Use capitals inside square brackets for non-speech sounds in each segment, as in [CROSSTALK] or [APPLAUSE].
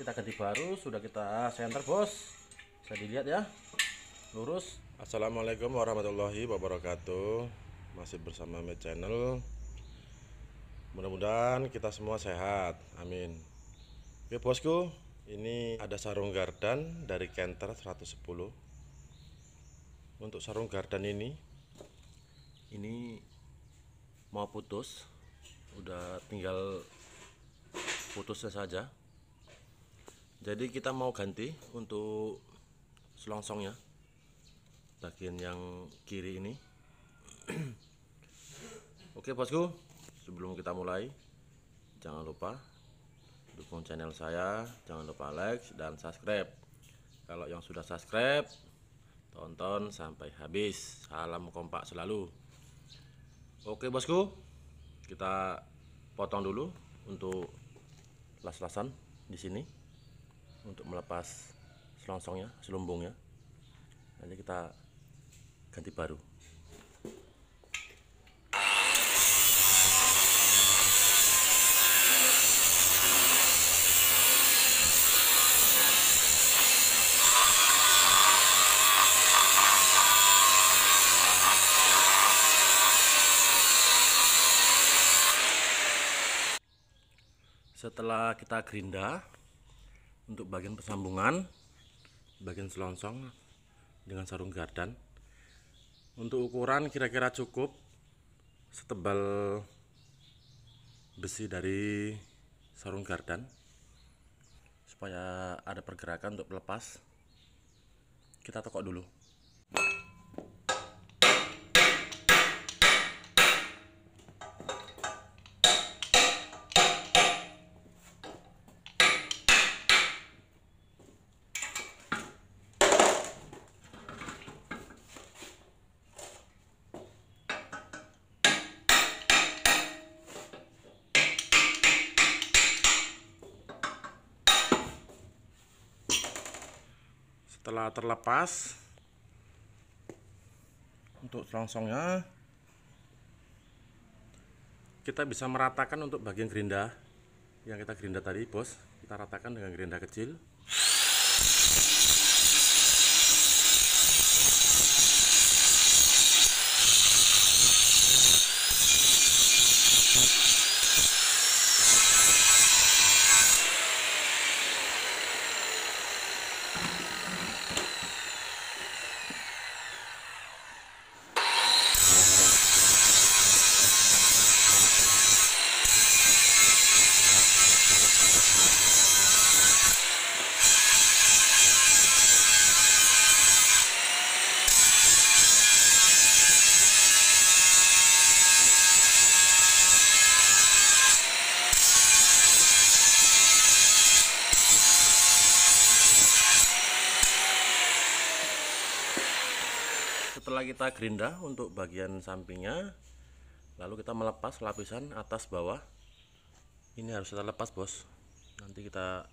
kita ganti baru sudah kita center bos. Bisa dilihat ya. Lurus. Assalamualaikum warahmatullahi wabarakatuh. Masih bersama Med Channel. Mudah-mudahan kita semua sehat. Amin. Oke bosku. Ini ada sarung gardan dari Kenter 110 Untuk sarung gardan ini ini mau putus. Udah tinggal putusnya saja jadi kita mau ganti untuk selongsongnya bagian yang kiri ini. [CLEARS THROAT] Oke bosku. Sebelum kita mulai jangan lupa dukung channel saya jangan lupa like dan subscribe. Kalau yang sudah subscribe tonton sampai habis. Salam kompak selalu. Oke bosku. Kita potong dulu untuk las-lasan di sini untuk melepas selongsongnya selumbungnya. Nanti kita ganti baru. Setelah kita gerinda untuk bagian persambungan bagian selongsong dengan sarung gardan. Untuk ukuran kira-kira cukup. Setebal besi dari sarung gardan. Supaya ada pergerakan untuk melepas kita tokok dulu setelah terlepas. Untuk selongsongnya. Kita bisa meratakan untuk bagian gerinda. Yang kita gerinda tadi bos. Kita ratakan dengan gerinda kecil setelah kita gerinda untuk bagian sampingnya lalu kita melepas lapisan atas bawah. Ini harus kita lepas bos. Nanti kita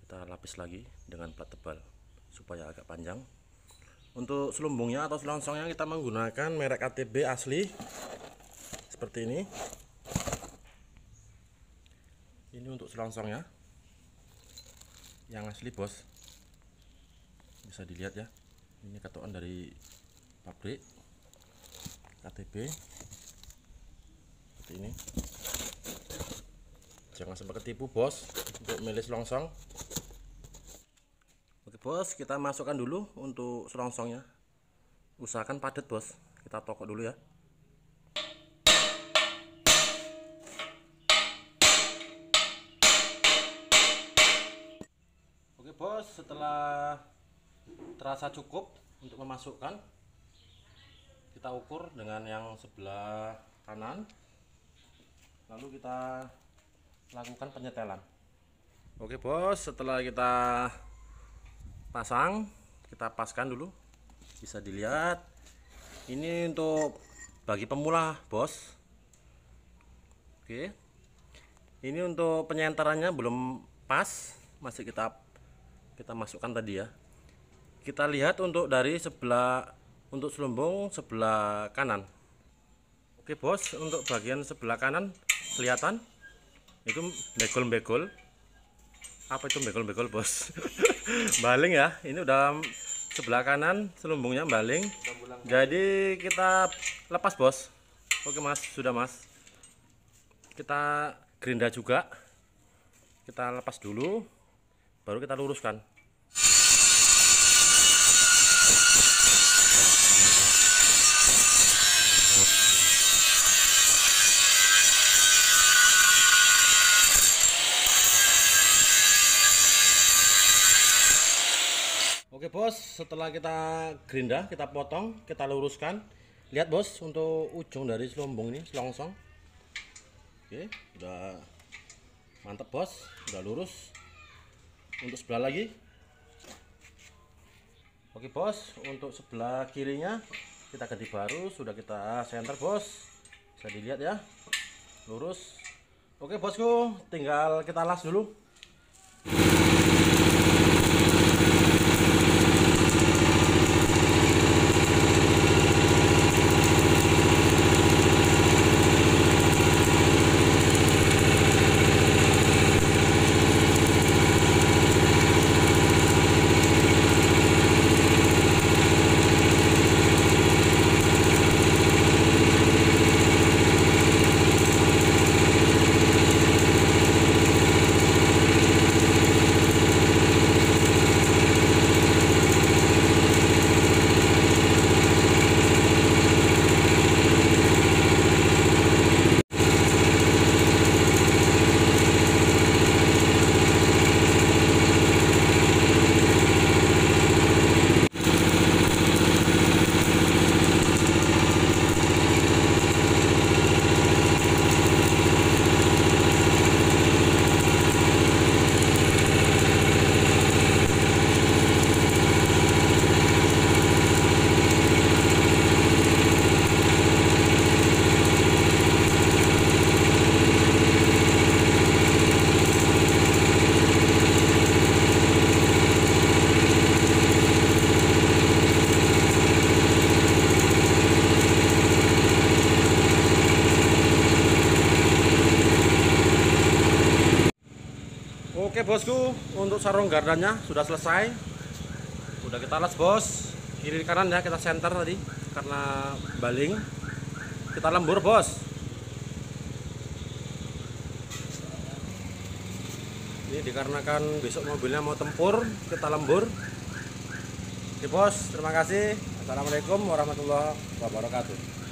kita lapis lagi dengan plat tebal supaya agak panjang. Untuk selumbungnya atau selongsongnya kita menggunakan merek ATB asli. Seperti ini. Ini untuk selongsongnya. Yang asli bos. Bisa dilihat ya ini katoan dari pabrik KTB seperti ini. Jangan sampai ketipu bos untuk milih selongsong oke bos kita masukkan dulu untuk selongsongnya. Usahakan padat bos. Kita tokok dulu ya. Oke bos setelah terasa cukup untuk memasukkan. Kita ukur dengan yang sebelah kanan. Lalu kita lakukan penyetelan. Oke bos. Setelah kita pasang kita paskan dulu. Bisa dilihat ini untuk bagi pemula bos. Oke. Ini untuk penyenterannya belum pas. Masih kita kita masukkan tadi ya kita lihat untuk dari sebelah untuk selumbung sebelah kanan. Oke bos untuk bagian sebelah kanan kelihatan? Itu begol-begol apa itu bekol-bekol bos? [LAUGHS] Baling ya ini udah sebelah kanan selumbungnya baling. Jadi kita lepas bos. Oke mas sudah mas. Kita gerinda juga. Kita lepas dulu baru kita luruskan Oke bos, setelah kita gerinda, kita potong, kita luruskan. Lihat bos, untuk ujung dari selombong ini, selongsong. Oke, udah mantap bos, udah lurus. Untuk sebelah lagi. Oke bos, untuk sebelah kirinya kita ganti baru, sudah kita center bos. Bisa dilihat ya, lurus. Oke bosku, tinggal kita las dulu. Oke bosku, untuk sarung gardannya sudah selesai. Udah kita las bos. Kiri kanan ya kita center tadi karena baling. Kita lembur bos. Ini dikarenakan besok mobilnya mau tempur, kita lembur. Oke bos, terima kasih. Assalamualaikum warahmatullahi wabarakatuh.